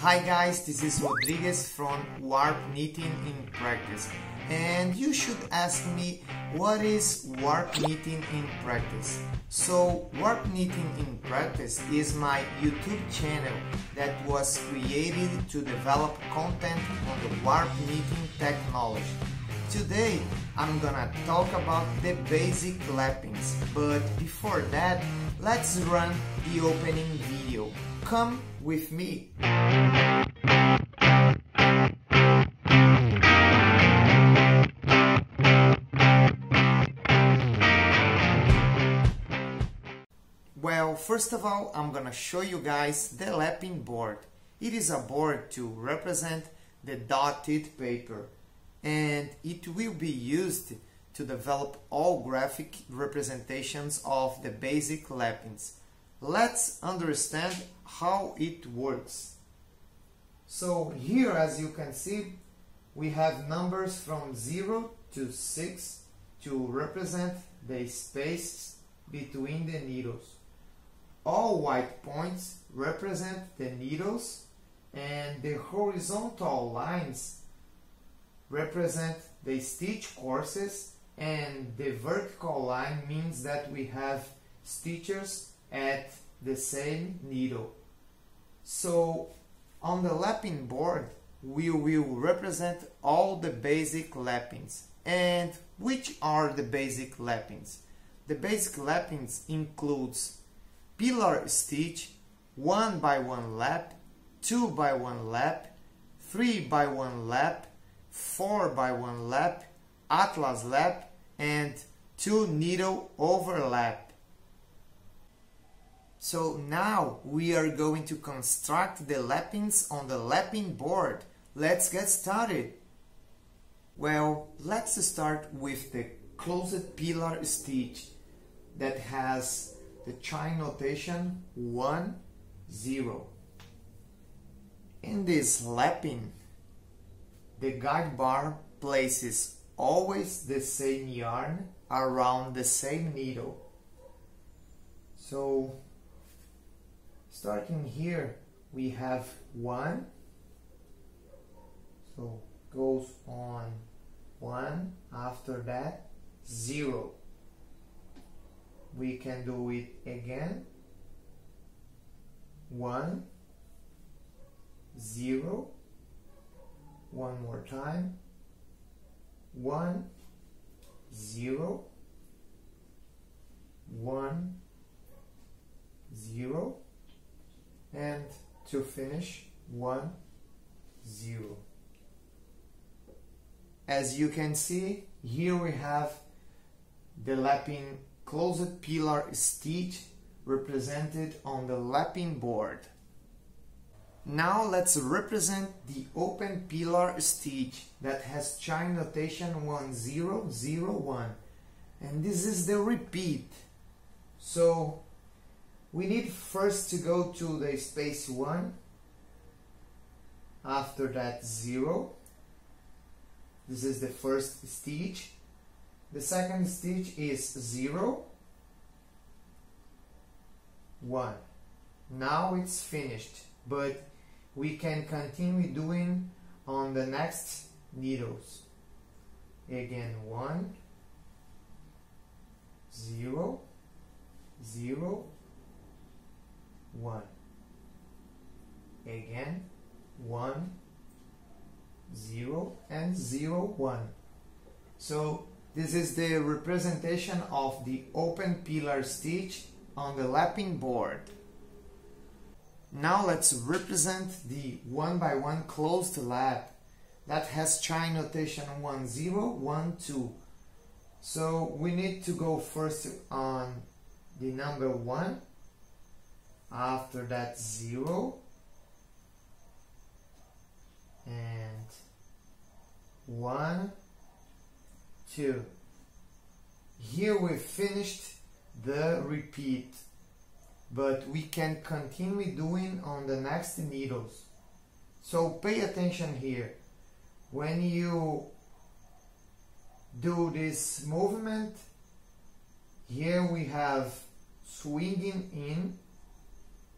Hi guys, this is Rodrigues from Warp Knitting in Practice and you should ask me what is Warp Knitting in Practice. So Warp Knitting in Practice is my YouTube channel that was created to develop content on the warp knitting technology. Today I'm gonna talk about the basic lappings, but before that let's run the opening video. Come with me! Well, first of all, I'm gonna show you guys the lapping board. It is a board to represent the dotted paper and it will be used to develop all graphic representations of the basic lappings. Let's understand how it works. So here as you can see we have numbers from 0 to 6 to represent the space between the needles. All white points represent the needles and the horizontal lines represent the stitch courses and the vertical line means that we have stitches at the same needle. So on the lapping board we will represent all the basic lappings. And which are the basic lappings? The basic lappings includes pillar stitch, 1 by 1 lap, 2 by 1 lap, 3 by 1 lap, 4 by 1 lap, atlas lap, and 2 needle overlap. So now we are going to construct the lappings on the lapping board. Let's get started. Well, let's start with the closed pillar stitch that has the chain notation 1 0 in this lapping the guide bar places always the same yarn around the same needle so starting here we have 1 so goes on 1 after that 0 we can do it again. One. Zero. One more time. One. Zero. One. Zero and to finish one zero as you can see here we have the lapping closed pillar stitch represented on the lapping board. Now let's represent the open pillar stitch that has chain notation 1001 and this is the repeat. So we need first to go to the space 1 after that 0 this is the first stitch the second stitch is 0 1 now it's finished but we can continue doing on the next needles. Again 1 0 0 1 again 1 0 and 0 1 so this is the representation of the open pillar stitch on the lapping board. Now let's represent the one by one closed lap that has chain notation 1 0 1 2. So we need to go first on the number 1 after that 0 and 1 2 here we finished the repeat but we can continue doing on the next needles. So pay attention here. When you do this movement here we have swinging in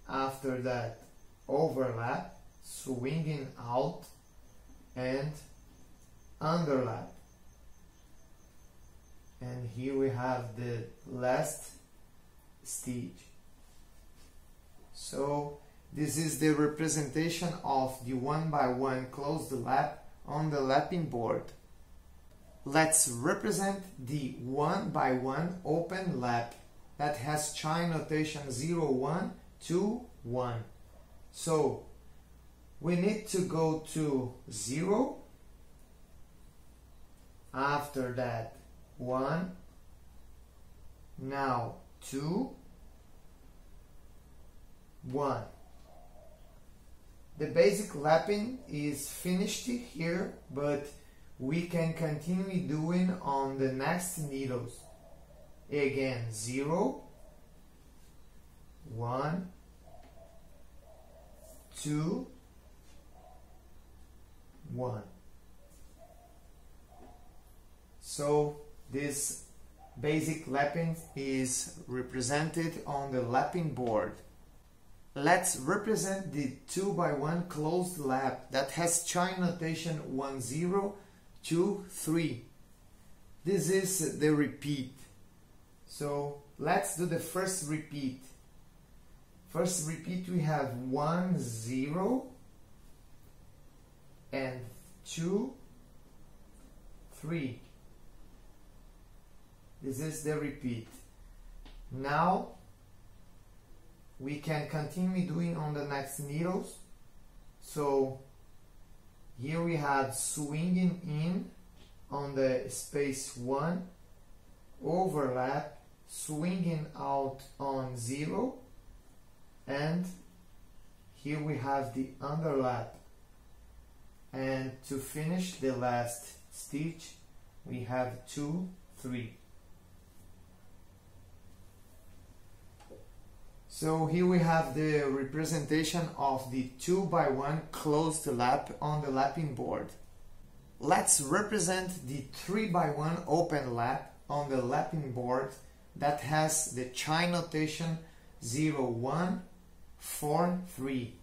after that overlap swinging out and underlap. And here we have the last stitch so this is the representation of the one by one closed lap on the lapping board. Let's represent the one by one open lap that has chain notation 0 1 2 1 so we need to go to 0 after that 1 now 2 1 the basic lapping is finished here but we can continue doing on the next needles. Again 0 1 2 1 so this basic lapping is represented on the lapping board. Let's represent the 2 by 1 closed lap that has chain notation 1 0 2 3 this is the repeat. So let's do the first repeat first repeat we have 1 0 and 2 3 this is the repeat. Now we can continue doing on the next needles. So here we have swinging in on the space 1 overlap swinging out on 0 and here we have the underlap and to finish the last stitch we have 2 3 So here we have the representation of the 2 by 1 closed lap on the lapping board. Let's represent the 3 by 1 open lap on the lapping board that has the chain notation 0, 1, 4, 3.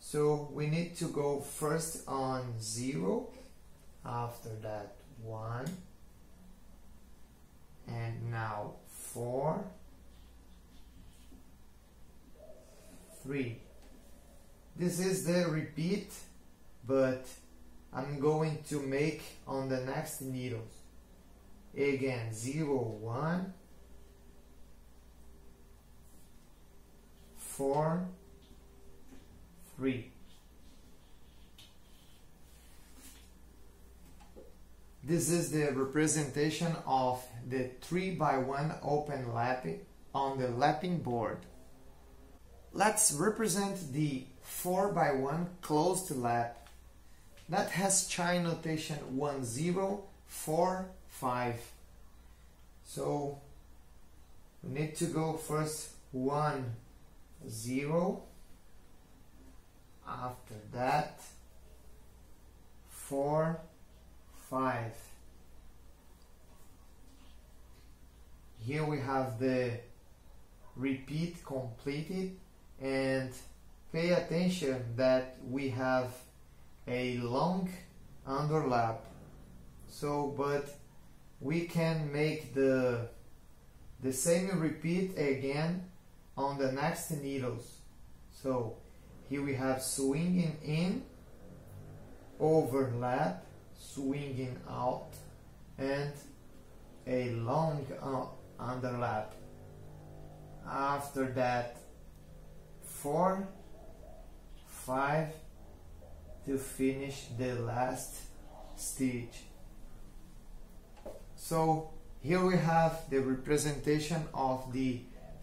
So we need to go first on 0, after that 1, and now 4, 3 this is the repeat but I'm going to make on the next needles again 0 1 4 3 This is the representation of the 3 by 1 open lapping on the lapping board. Let's represent the 4 by 1 closed lap that has chain notation 1 0 4 5 so we need to go first 1 0 after that 4 5 here we have the repeat completed and pay attention that we have a long underlap. So but we can make the the same repeat again on the next needles so here we have swinging in overlap swinging out and a long uh, underlap after that four, five to finish the last stitch. So here we have the representation of the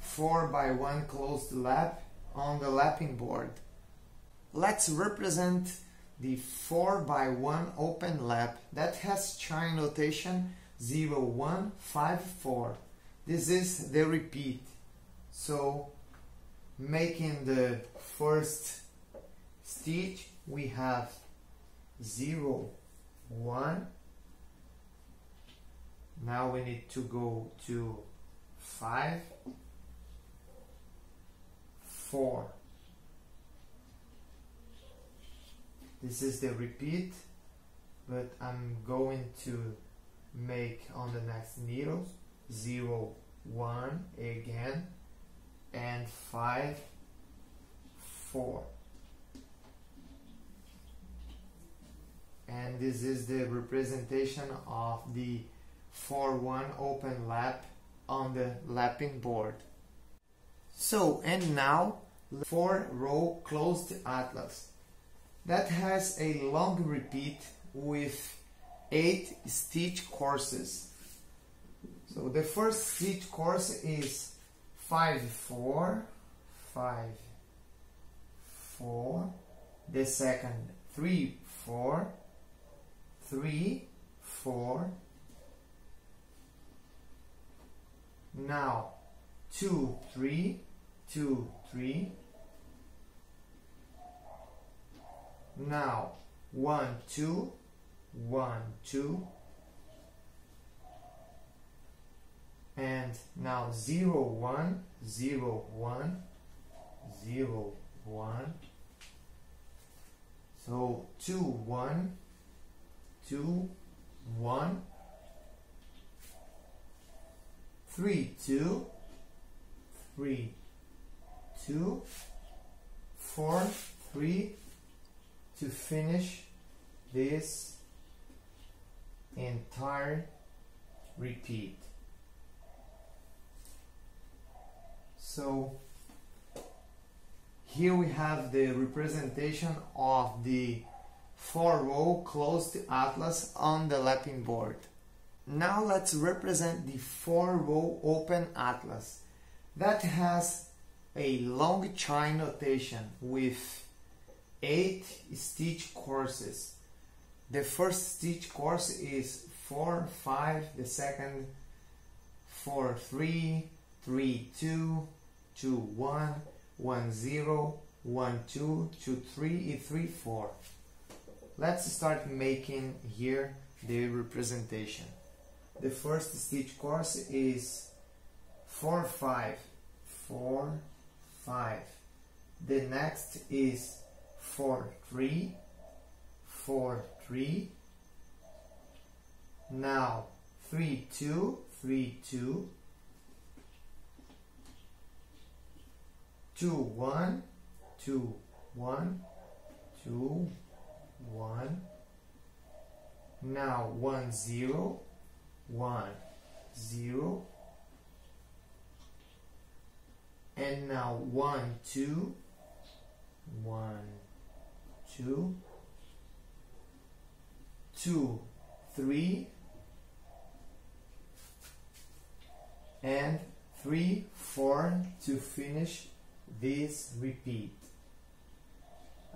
4 by 1 closed lap on the lapping board. Let's represent the 4 by 1 open lap that has chain notation 0 1 5 4. This is the repeat. So making the first stitch we have 0 1 now we need to go to 5 4 this is the repeat but I'm going to make on the next needles 0 1 again and 5 4 and this is the representation of the 4-1 open lap on the lapping board. So and now 4 row closed atlas. That has a long repeat with 8 stitch courses. So the first stitch course is 5 4 5 4 the second 3 4 3 4 now 2 3 2 3 now 1 2 1 2 and now 0 1 0 1 0 1 so 2 1 2 1 3 2 3 2 4 3 to finish this entire repeat so here we have the representation of the four row closed atlas on the lapping board. Now let's represent the four row open atlas that has a long chain notation with eight stitch courses. The first stitch course is 4, 5, the second 4, 3, 3, 2, 2, 1, 1, 0, 1, 2, 2, 3, 3, 4 let's start making here the representation the first stitch course is 4 5 4 5 the next is 4 3 4 3 now 3 2 3 2 2 1 2 1 2 one. Now one zero one zero and now one two. One two. Two three. And three four to finish this repeat.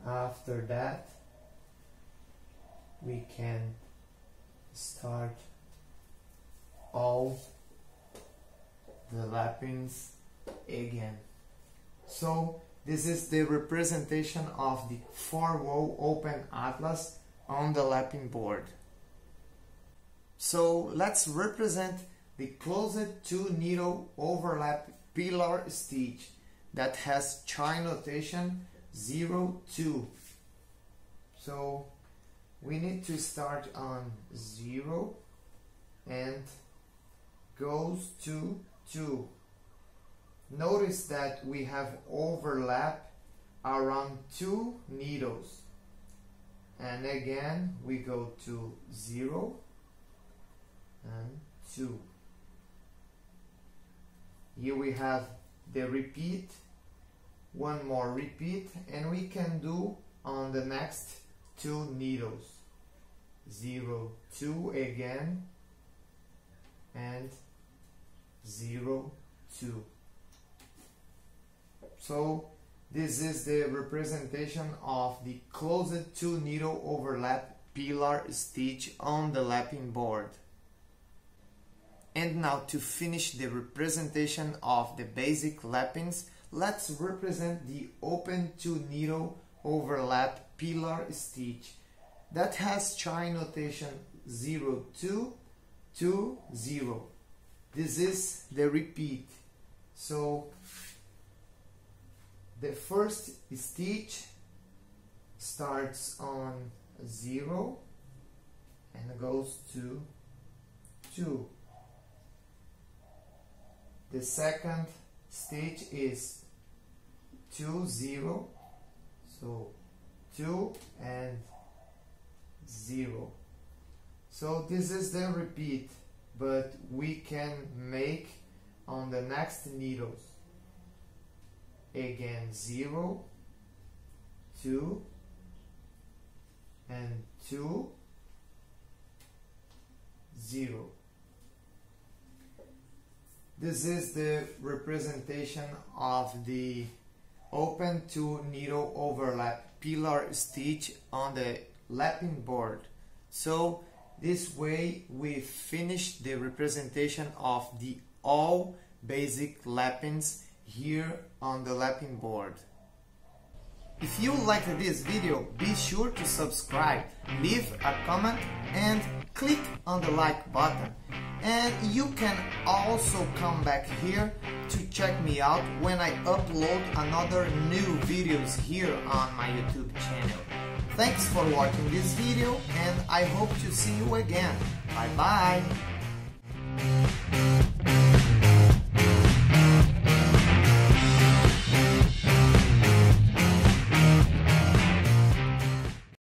After that we can start all the lappings again. So this is the representation of the four row open atlas on the lapping board. So let's represent the closed two needle overlap pillar stitch that has chain notation 0 2. So we need to start on 0 and goes to 2 notice that we have overlap around two needles. And again we go to 0 and 2 here we have the repeat. One more repeat and we can do on the next two needles. 0 2 again and 0 2 so this is the representation of the closed two needle overlap pillar stitch on the lapping board. And now to finish the representation of the basic lappings let's represent the open two needle overlap pillar stitch that has chain notation 0 2 2 0 this is the repeat. So the first stitch starts on 0 and goes to 2. The second stitch is 2 0 so 2 and 0 so this is the repeat but we can make on the next needles again 0 2 and 2 0 this is the representation of the open two needle overlap pillar stitch on the lapping board. So this way we finish the representation of the all basic lappings here on the lapping board if you liked this video, be sure to subscribe, leave a comment and click on the like button. And you can also come back here to check me out when I upload another new videos here on my YouTube channel. Thanks for watching this video and I hope to see you again. Bye bye!